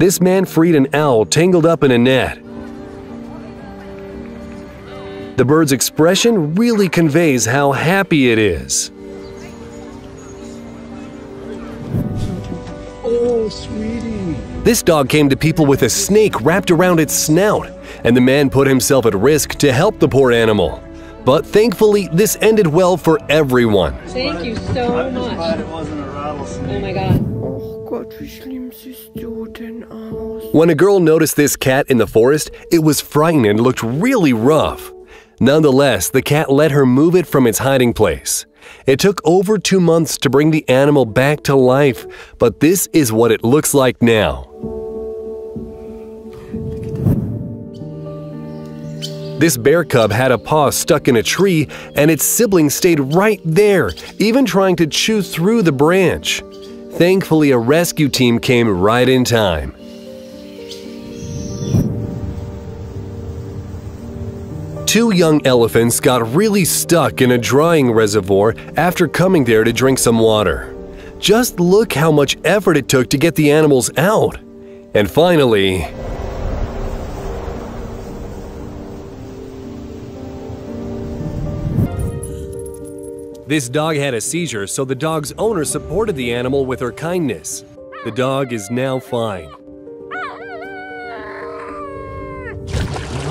This man freed an owl tangled up in a net. The bird's expression really conveys how happy it is. Oh, sweetie. This dog came to people with a snake wrapped around its snout, and the man put himself at risk to help the poor animal. But thankfully, this ended well for everyone. Thank you so I'm just glad much. it wasn't a rattlesnake. Oh my god. When a girl noticed this cat in the forest, it was frightened and looked really rough. Nonetheless, the cat let her move it from its hiding place. It took over two months to bring the animal back to life, but this is what it looks like now. This bear cub had a paw stuck in a tree, and its sibling stayed right there, even trying to chew through the branch. Thankfully, a rescue team came right in time. Two young elephants got really stuck in a drying reservoir after coming there to drink some water. Just look how much effort it took to get the animals out. And finally, This dog had a seizure, so the dog's owner supported the animal with her kindness. The dog is now fine.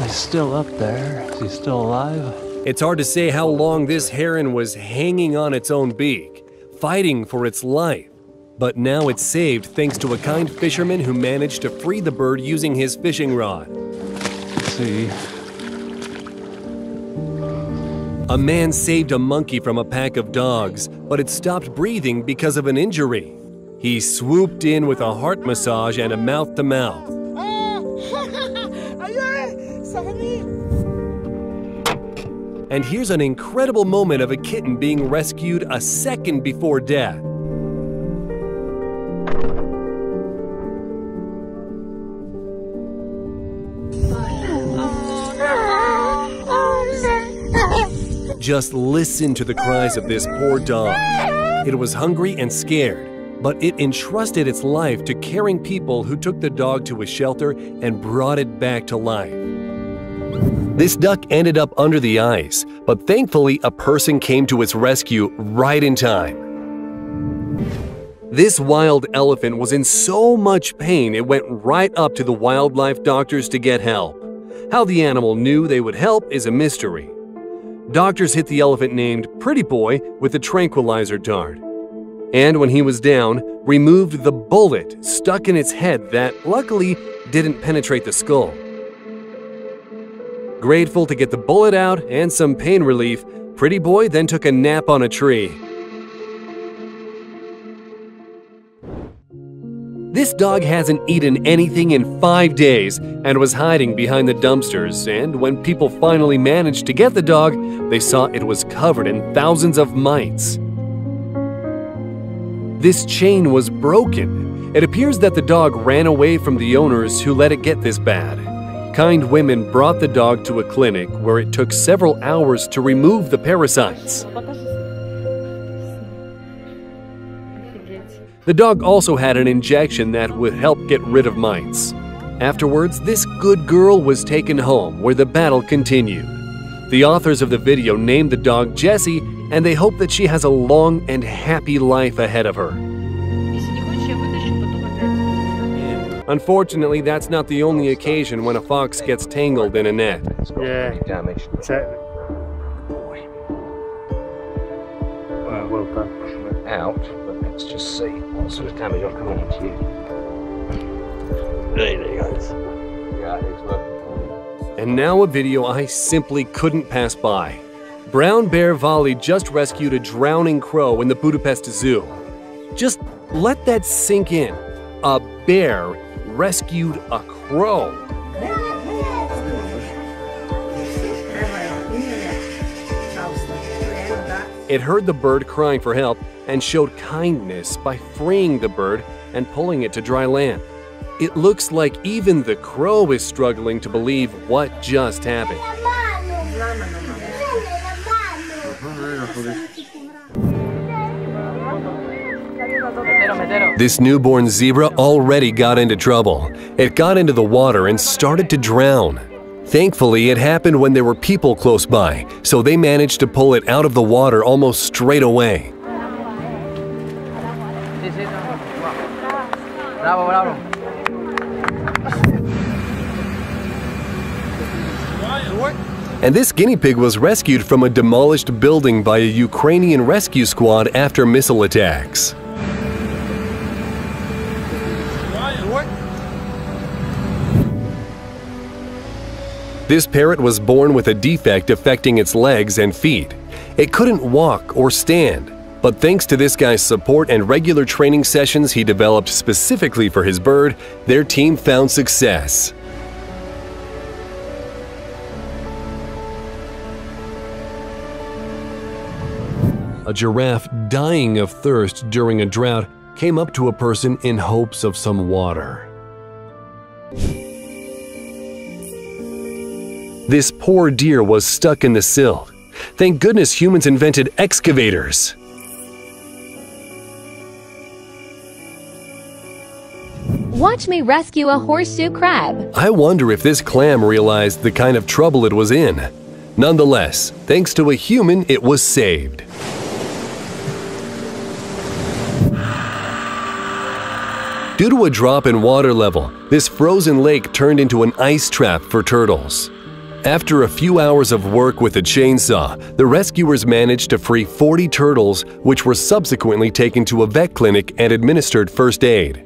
He's still up there. Is he still alive? It's hard to say how long this heron was hanging on its own beak, fighting for its life. But now it's saved thanks to a kind fisherman who managed to free the bird using his fishing rod. Let's see. A man saved a monkey from a pack of dogs, but it stopped breathing because of an injury. He swooped in with a heart massage and a mouth to mouth. And here's an incredible moment of a kitten being rescued a second before death. Just listen to the cries of this poor dog. It was hungry and scared, but it entrusted its life to caring people who took the dog to a shelter and brought it back to life. This duck ended up under the ice, but thankfully a person came to its rescue right in time. This wild elephant was in so much pain it went right up to the wildlife doctors to get help. How the animal knew they would help is a mystery. Doctors hit the elephant named Pretty Boy with a tranquilizer dart. And when he was down, removed the bullet stuck in its head that luckily didn't penetrate the skull. Grateful to get the bullet out and some pain relief, Pretty Boy then took a nap on a tree. This dog hasn't eaten anything in five days and was hiding behind the dumpsters. And when people finally managed to get the dog, they saw it was covered in thousands of mites. This chain was broken. It appears that the dog ran away from the owners who let it get this bad. Kind women brought the dog to a clinic where it took several hours to remove the parasites. The dog also had an injection that would help get rid of mites. Afterwards, this good girl was taken home where the battle continued. The authors of the video named the dog Jessie, and they hope that she has a long and happy life ahead of her. Unfortunately, that's not the only occasion when a fox gets tangled in a net. Yeah. Damage. Check. Well, well done. Out, but let's just see what sort of damage I've come into you. There he goes. Yeah, it's working. And now a video I simply couldn't pass by. Brown Bear Volley just rescued a drowning crow in the Budapest Zoo. Just let that sink in. A bear rescued a crow. It heard the bird crying for help and showed kindness by freeing the bird and pulling it to dry land. It looks like even the crow is struggling to believe what just happened. This newborn zebra already got into trouble. It got into the water and started to drown. Thankfully, it happened when there were people close by, so they managed to pull it out of the water almost straight away. And this guinea pig was rescued from a demolished building by a Ukrainian rescue squad after missile attacks. This parrot was born with a defect affecting its legs and feet. It couldn't walk or stand, but thanks to this guy's support and regular training sessions he developed specifically for his bird, their team found success. A giraffe dying of thirst during a drought came up to a person in hopes of some water. This poor deer was stuck in the sill. Thank goodness humans invented excavators. Watch me rescue a horseshoe crab. I wonder if this clam realized the kind of trouble it was in. Nonetheless, thanks to a human, it was saved. Due to a drop in water level, this frozen lake turned into an ice trap for turtles. After a few hours of work with a chainsaw, the rescuers managed to free 40 turtles, which were subsequently taken to a vet clinic and administered first aid.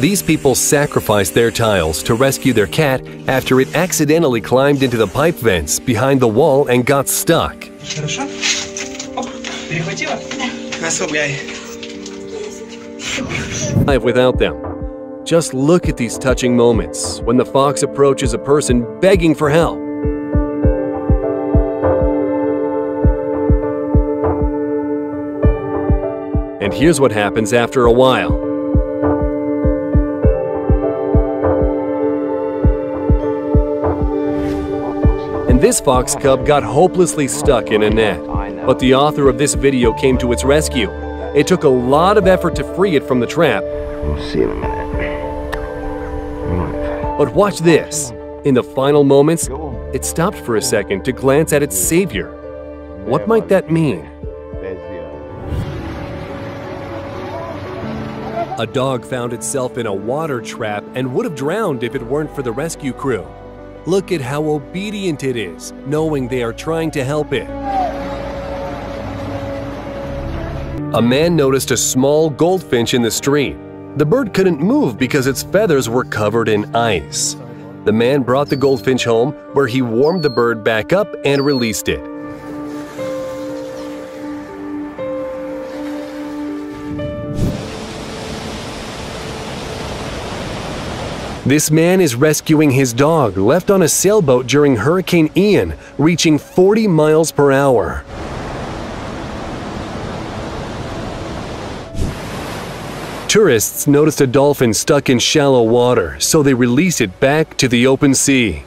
These people sacrificed their tiles to rescue their cat after it accidentally climbed into the pipe vents behind the wall and got stuck. Live without them. Just look at these touching moments when the fox approaches a person begging for help. And here's what happens after a while. And this fox cub got hopelessly stuck in a net. But the author of this video came to its rescue. It took a lot of effort to free it from the trap. We'll see in a minute. But watch this. In the final moments, it stopped for a second to glance at its savior. What might that mean? A dog found itself in a water trap and would have drowned if it weren't for the rescue crew. Look at how obedient it is, knowing they are trying to help it. A man noticed a small goldfinch in the street. The bird couldn't move because its feathers were covered in ice. The man brought the goldfinch home where he warmed the bird back up and released it. This man is rescuing his dog left on a sailboat during Hurricane Ian, reaching 40 miles per hour. Tourists noticed a dolphin stuck in shallow water, so they release it back to the open sea.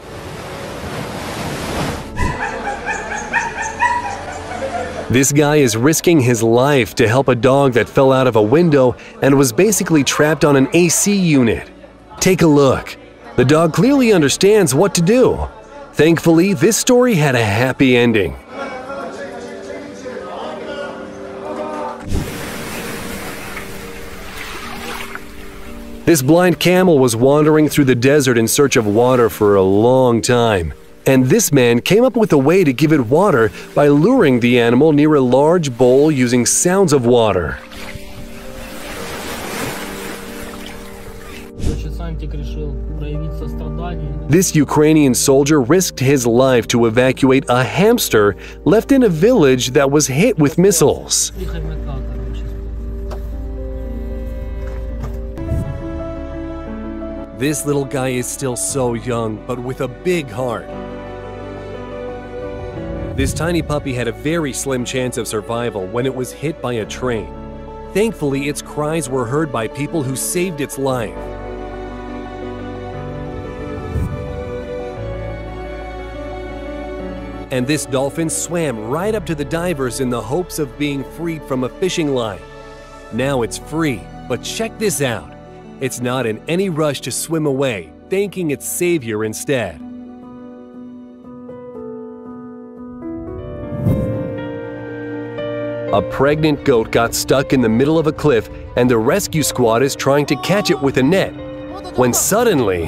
This guy is risking his life to help a dog that fell out of a window and was basically trapped on an AC unit. Take a look. The dog clearly understands what to do. Thankfully, this story had a happy ending. This blind camel was wandering through the desert in search of water for a long time. And this man came up with a way to give it water by luring the animal near a large bowl using sounds of water. This Ukrainian soldier risked his life to evacuate a hamster left in a village that was hit with missiles. This little guy is still so young, but with a big heart. This tiny puppy had a very slim chance of survival when it was hit by a train. Thankfully, its cries were heard by people who saved its life. and this dolphin swam right up to the divers in the hopes of being freed from a fishing line. Now it's free, but check this out. It's not in any rush to swim away, thanking its savior instead. A pregnant goat got stuck in the middle of a cliff, and the rescue squad is trying to catch it with a net. When suddenly,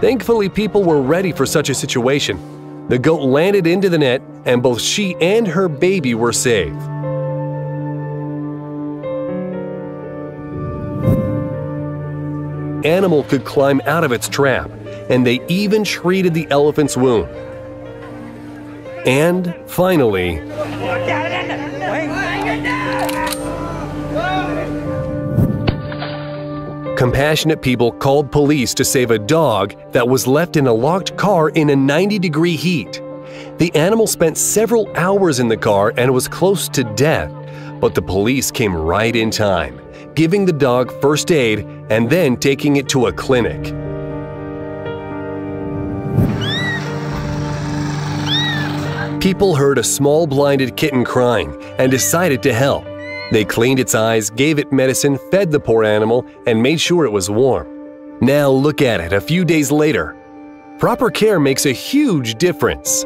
thankfully, people were ready for such a situation. The goat landed into the net, and both she and her baby were saved. Animal could climb out of its trap, and they even treated the elephant's wound. And finally, compassionate people called police to save a dog that was left in a locked car in a 90 degree heat. The animal spent several hours in the car and was close to death, but the police came right in time, giving the dog first aid and then taking it to a clinic. People heard a small blinded kitten crying and decided to help. They cleaned its eyes, gave it medicine, fed the poor animal, and made sure it was warm. Now look at it a few days later. Proper care makes a huge difference.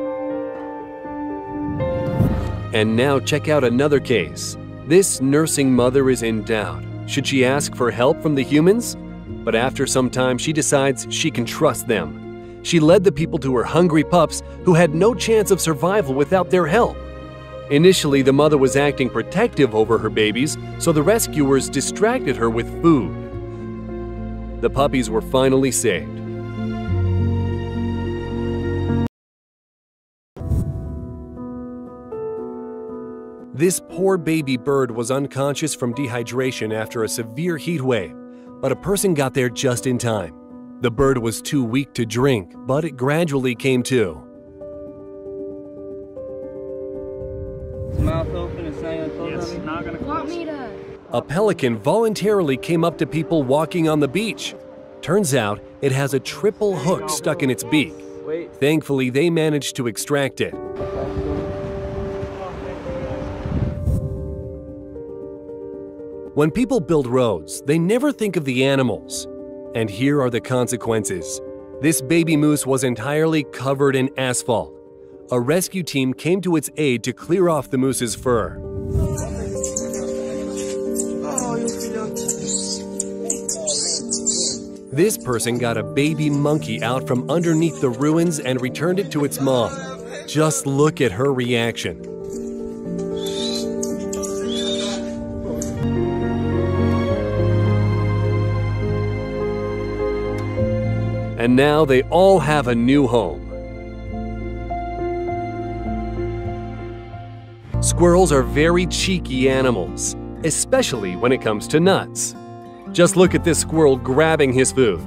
And now check out another case. This nursing mother is in doubt. Should she ask for help from the humans? But after some time, she decides she can trust them. She led the people to her hungry pups who had no chance of survival without their help. Initially, the mother was acting protective over her babies, so the rescuers distracted her with food. The puppies were finally saved. This poor baby bird was unconscious from dehydration after a severe heat wave, but a person got there just in time. The bird was too weak to drink, but it gradually came to. Mouth open and saying Yes, not gonna Want me to? A pelican voluntarily came up to people walking on the beach. Turns out it has a triple hook stuck in its beak. Thankfully, they managed to extract it. When people build roads, they never think of the animals. And here are the consequences. This baby moose was entirely covered in asphalt. A rescue team came to its aid to clear off the moose's fur. This person got a baby monkey out from underneath the ruins and returned it to its mom. Just look at her reaction. And now they all have a new home. Squirrels are very cheeky animals, especially when it comes to nuts. Just look at this squirrel grabbing his food.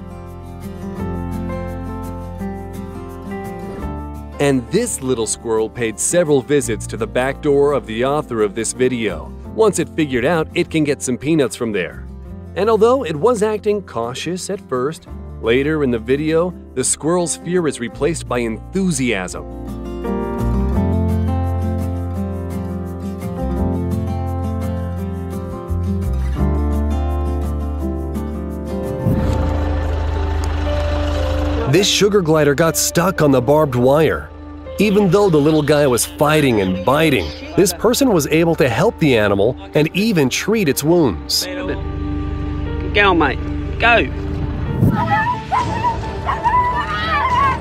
And this little squirrel paid several visits to the back door of the author of this video. Once it figured out it can get some peanuts from there. And although it was acting cautious at first, later in the video, the squirrel's fear is replaced by enthusiasm. This sugar glider got stuck on the barbed wire. Even though the little guy was fighting and biting, this person was able to help the animal and even treat its wounds. Go mate. Go.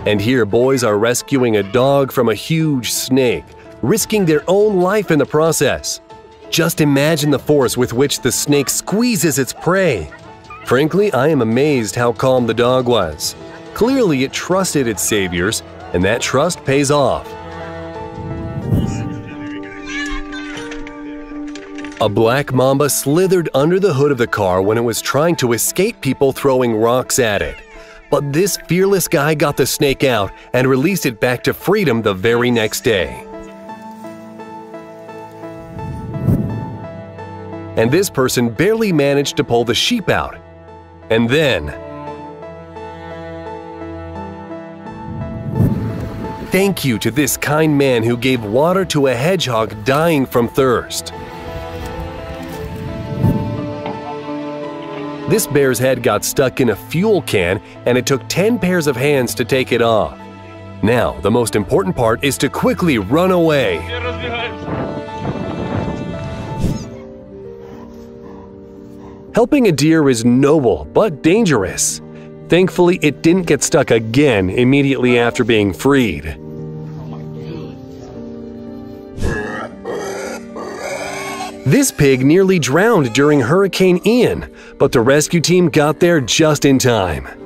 And here, boys are rescuing a dog from a huge snake, risking their own life in the process. Just imagine the force with which the snake squeezes its prey. Frankly, I am amazed how calm the dog was. Clearly, it trusted its saviors, and that trust pays off. A black mamba slithered under the hood of the car when it was trying to escape people throwing rocks at it. But this fearless guy got the snake out and released it back to freedom the very next day. And this person barely managed to pull the sheep out. And then. Thank you to this kind man who gave water to a hedgehog dying from thirst. This bear's head got stuck in a fuel can and it took 10 pairs of hands to take it off. Now, the most important part is to quickly run away. Helping a deer is noble but dangerous. Thankfully, it didn't get stuck again immediately after being freed. This pig nearly drowned during Hurricane Ian, but the rescue team got there just in time.